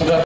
Да.